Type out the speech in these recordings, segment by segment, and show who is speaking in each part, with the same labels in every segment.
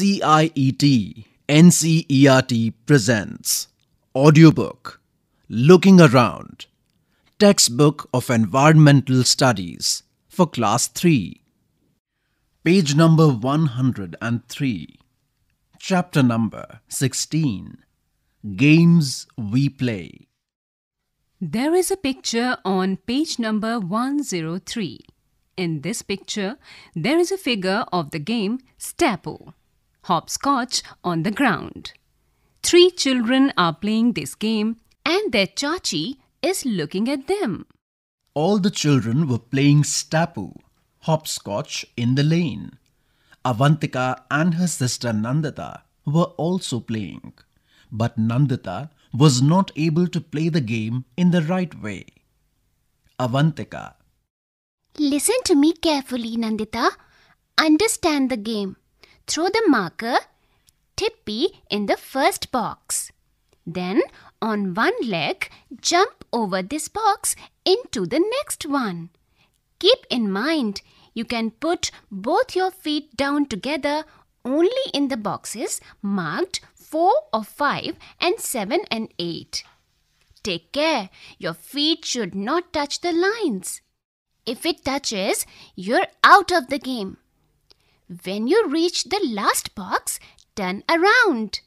Speaker 1: CIET NCERT presents audiobook Looking Around Textbook of Environmental Studies for Class 3 Page number 103 Chapter number 16 Games We Play
Speaker 2: There is a picture on page number 103. In this picture, there is a figure of the game Stapu, hopscotch on the ground. Three children are playing this game and their chachi is looking at them.
Speaker 1: All the children were playing Stapu, hopscotch in the lane. Avantika and her sister Nandita were also playing, but Nandita was not able to play the game in the right way. Avantika,
Speaker 3: Listen to me carefully, Nandita. Understand the game. Throw the marker tippy in the first box. Then, on one leg, jump over this box into the next one. Keep in mind, you can put both your feet down together only in the boxes marked 4 or 5 and 7 and 8. Take care, your feet should not touch the lines. If it touches, you're out of the game. When you reach the last box, turn around.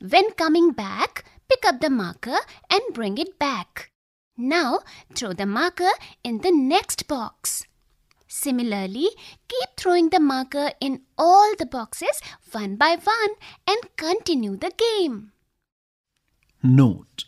Speaker 3: When coming back, pick up the marker and bring it back. Now, throw the marker in the next box. Similarly, keep throwing the marker in all the boxes one by one and continue the game.
Speaker 1: Note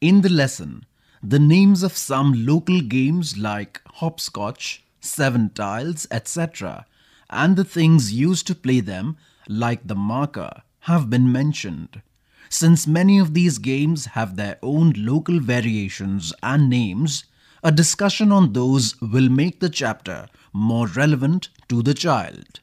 Speaker 1: In the lesson, the names of some local games like hopscotch, seven tiles, etc., and the things used to play them, like the marker, have been mentioned. Since many of these games have their own local variations and names, a discussion on those will make the chapter more relevant to the child.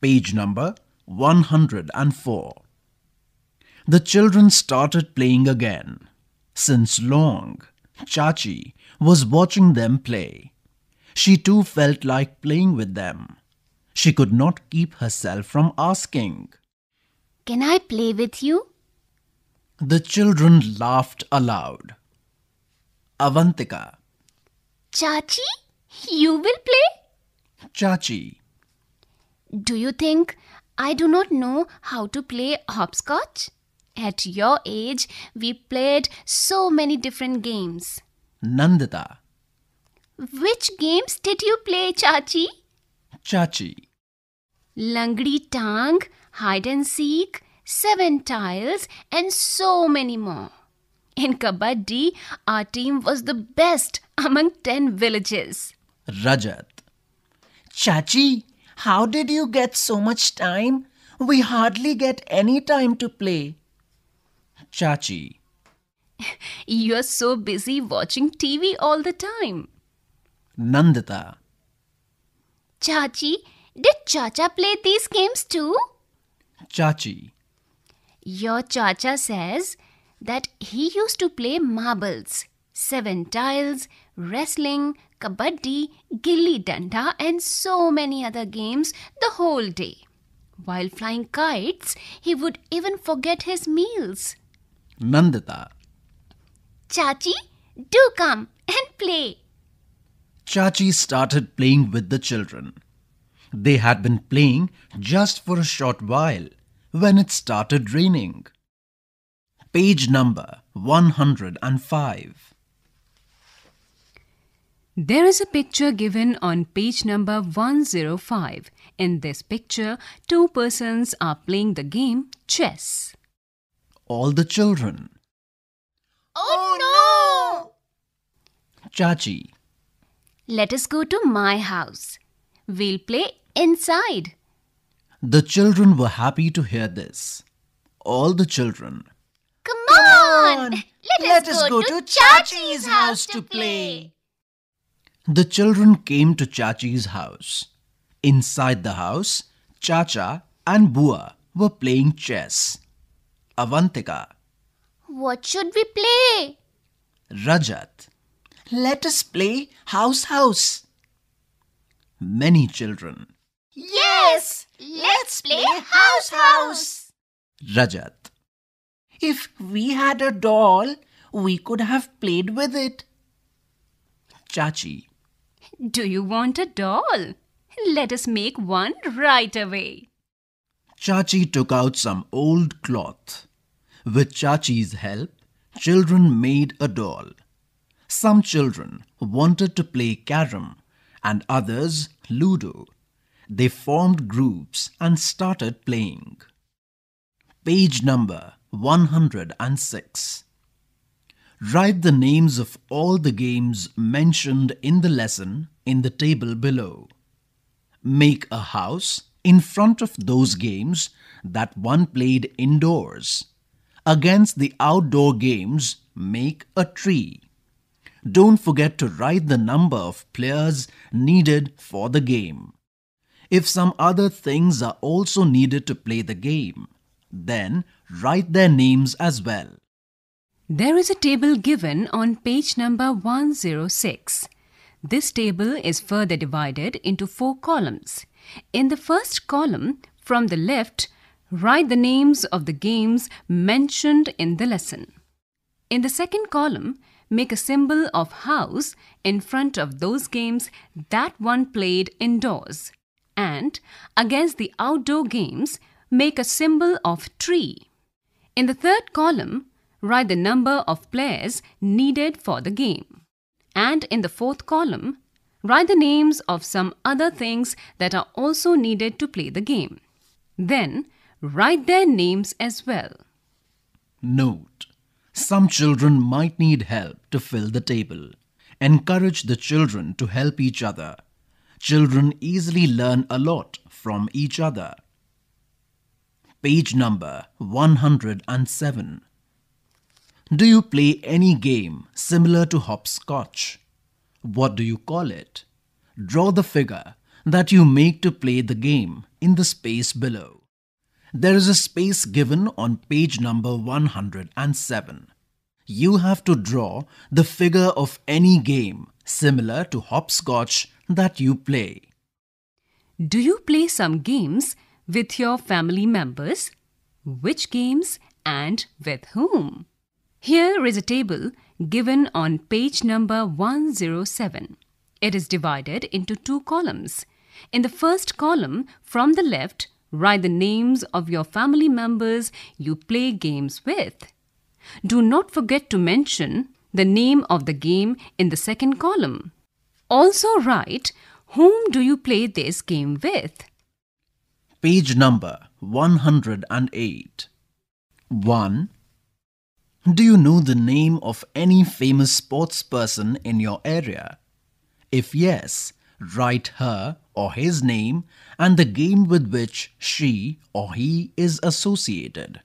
Speaker 1: Page number 104. The children started playing again. Since long, Chachi was watching them play. She too felt like playing with them. She could not keep herself from asking.
Speaker 3: Can I play with you?
Speaker 1: The children laughed aloud. Avantika,
Speaker 3: Chachi, you will play?
Speaker 1: Chachi,
Speaker 3: Do you think I do not know how to play hopscotch? At your age, we played so many different games.
Speaker 1: Nandita,
Speaker 3: Which games did you play, Chachi?
Speaker 1: Chachi,
Speaker 3: Langdi Tang, hide and seek, seven tiles, and so many more. In Kabaddi, our team was the best among 10 villages.
Speaker 1: Rajat,
Speaker 4: Chachi, how did you get so much time? We hardly get any time to play.
Speaker 1: Chachi,
Speaker 3: You're so busy watching TV all the time.
Speaker 1: Nandita,
Speaker 3: Chachi, did Chacha play these games too?
Speaker 1: Chachi,
Speaker 3: Your Chacha says that he used to play marbles, seven tiles, wrestling, kabaddi, gilli danda, and so many other games the whole day. While flying kites, he would even forget his meals.
Speaker 1: Nandita,
Speaker 3: Chachi, do come and play.
Speaker 1: Chachi started playing with the children. They had been playing just for a short while when it started raining. Page number 105.
Speaker 2: There is a picture given on page number 105. In this picture, two persons are playing the game chess.
Speaker 1: All the children.
Speaker 3: Oh, oh no!
Speaker 1: Chachi,
Speaker 3: Let us go to my house. We'll play inside.
Speaker 1: The children were happy to hear this. All the children.
Speaker 3: Come on!
Speaker 4: Let, us go, to Chachi's house to play.
Speaker 1: The children came to Chachi's house. Inside the house, Chacha and Bua were playing chess. Avantika,
Speaker 3: What should we play?
Speaker 1: Rajat,
Speaker 4: Let us play house house.
Speaker 1: Many children.
Speaker 4: Yes, let's
Speaker 5: Let's play house house.
Speaker 1: Rajat.
Speaker 4: If we had a doll, we could have played with it.
Speaker 1: Chachi.
Speaker 3: Do you want a doll? Let us make one right away.
Speaker 1: Chachi took out some old cloth. With Chachi's help, children made a doll. Some children wanted to play carom and others ludo. They formed groups and started playing. Page number 106. Write the names of all the games mentioned in the lesson in the table below. Make a house in front of those games that one played indoors. Against the outdoor games, make a tree. Don't forget to write the number of players needed for the game. If some other things are also needed to play the game, then write their names as well.
Speaker 3: There is a table given on page number 106. This table is further divided into four columns. In the first column, from the left, write the names of the games mentioned in the lesson. In the second column, make a symbol of house in front of those games that one played indoors. And against the outdoor games, make a symbol of tree. In the third column, write the number of players needed for the game. And in the fourth column, write the names of some other things that are also needed to play the game. Then, write their names as well.
Speaker 1: Note Some children might need help to fill the table. Encourage the children to help each other. Children easily learn a lot from each other. Page number 107. Do you play any game similar to hopscotch? What do you call it? Draw the figure that you make to play the game in the space below. There is a space given on page number 107. You have to draw the figure of any game similar to hopscotch that you play.
Speaker 3: Do you play some games with your family members? Which games and with whom? Here is a table given on page number 107. It is divided into two columns. In the first column, from the left, write the names of your family members you play games with. Do not forget to mention the name of the game in the second column. Also write whom do you play this game with.
Speaker 1: Page number 108. 1. Do you know the name of any famous sports person in your area? If yes, write her or his name and the game with which she or he is associated.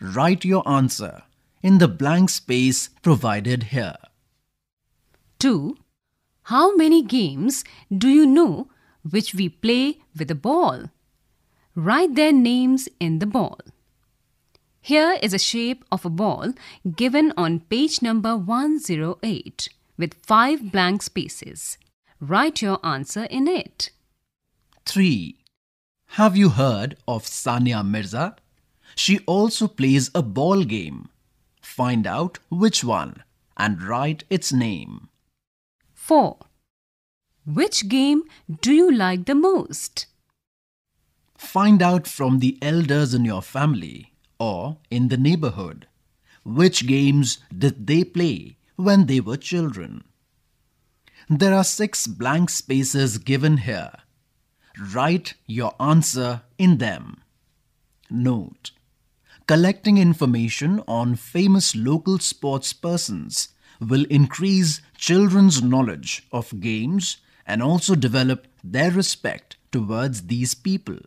Speaker 1: Write your answer in the blank space provided here.
Speaker 3: 2. How many games do you know which we play with a ball? Write their names in the ball. Here is a shape of a ball given on page number 108 with five blank spaces. Write your answer in it.
Speaker 1: 3. Have you heard of Sania Mirza? She also plays a ball game. Find out which one and write its name.
Speaker 3: 4. Which game do you like the most?
Speaker 1: Find out from the elders in your family or in the neighborhood which games did they play when they were children. There are six blank spaces given here. Write your answer in them. Note Collecting information on famous local sports persons will increase children's knowledge of games and also develop their respect towards these people.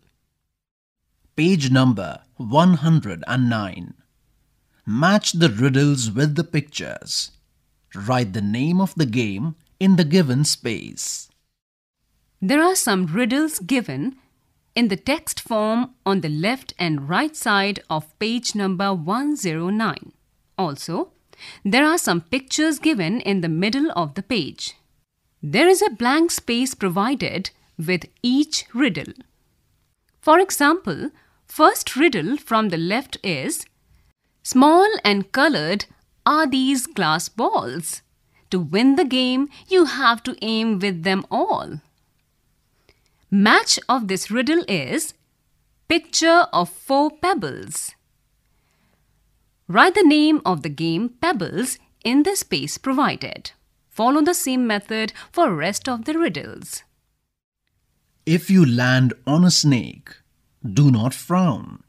Speaker 1: Page number 109. Match the riddles with the pictures. Write the name of the game in the given space.
Speaker 3: There are some riddles given in the text form on the left and right side of page number 109. Also, there are some pictures given in the middle of the page. There is a blank space provided with each riddle. For example, first riddle from the left is Small and colored are these glass balls. To win the game, you have to aim with them all. Match of this riddle is Picture of four pebbles. Write the name of the game Pebbles in the space provided. Follow the same method for rest of the riddles.
Speaker 1: If you land on a snake, do not frown.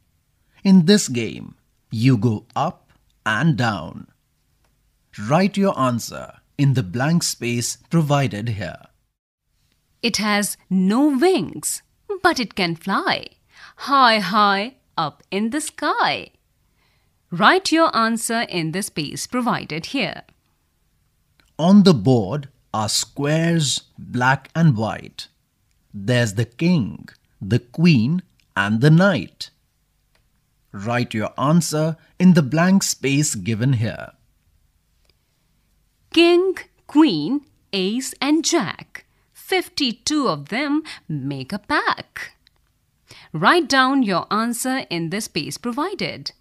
Speaker 1: In this game, you go up and down. Write your answer in the blank space provided here.
Speaker 3: It has no wings, but it can fly high, high up in the sky. Write your answer in the space provided here.
Speaker 1: On the board are squares, black and white. There's the king, the queen, and the knight. Write your answer in the blank space given here.
Speaker 3: King, Queen, Ace, and Jack. 52 of them make a pack. Write down your answer in the space provided.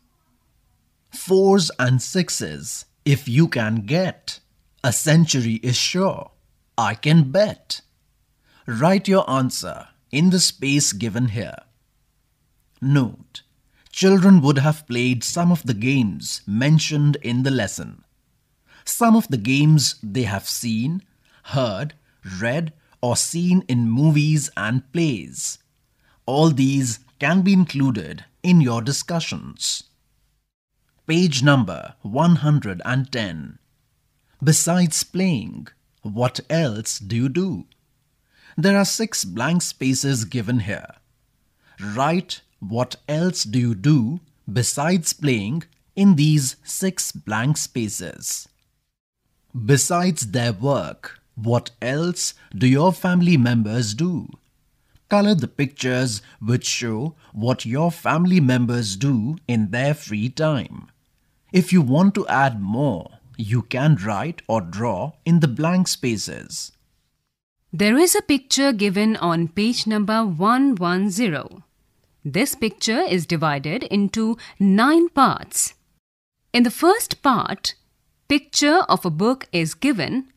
Speaker 1: Fours and sixes, if you can get. A century is sure. I can bet. Write your answer in the space given here. Note, children would have played some of the games mentioned in the lesson. Some of the games they have seen, heard, read, or seen in movies and plays. All these can be included in your discussions. Page number 110. Besides playing, what else do you do? There are six blank spaces given here. Write what else do you do besides playing in these six blank spaces. Besides their work, what else do your family members do? Color the pictures which show what your family members do in their free time. If you want to add more, you can write or draw in the blank spaces.
Speaker 3: There is a picture given on page number 110. This picture is divided into nine parts. In the first part, picture of a book is given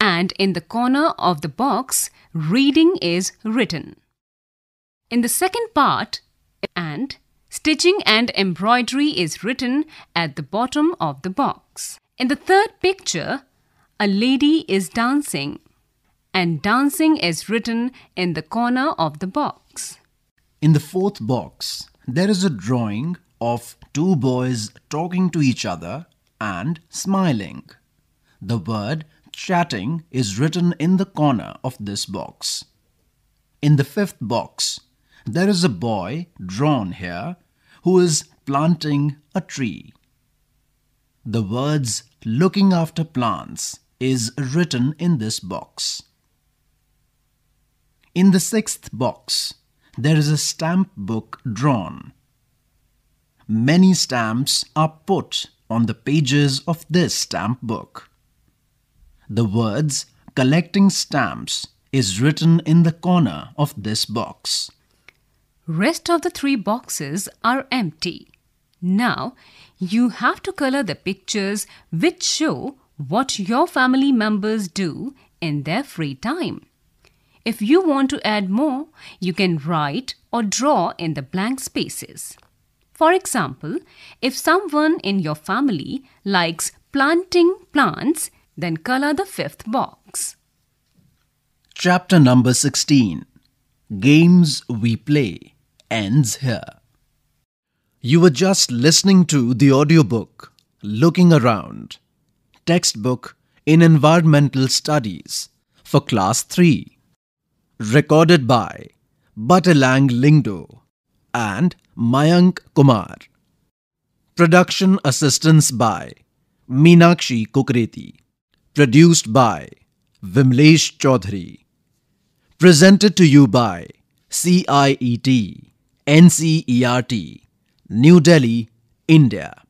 Speaker 3: and in the corner of the box, reading is written. In the second part, and stitching and embroidery is written at the bottom of the box. In the third picture, a lady is dancing and dancing is written in the corner of the box.
Speaker 1: In the fourth box, there is a drawing of two boys talking to each other and smiling. The word chatting is written in the corner of this box. In the fifth box, there is a boy drawn here who is planting a tree. The words looking after plants is written in this box. In the sixth box, there is a stamp book drawn. Many stamps are put on the pages of this stamp book. The words collecting stamps is written in the corner of this box.
Speaker 3: Rest of the three boxes are empty. Now, you have to color the pictures which show what your family members do in their free time. If you want to add more, you can write or draw in the blank spaces. For example, if someone in your family likes planting plants, then color the fifth box.
Speaker 1: Chapter number 16 Games We Play ends here. You were just listening to the audiobook Looking Around, textbook in Environmental Studies for Class 3, recorded by Butterlang Lingdo and Mayank Kumar. Production assistance by Meenakshi Kukreti. Produced by Vimlesh Chaudhary. Presented to you by CIET. NCERT, New Delhi, India.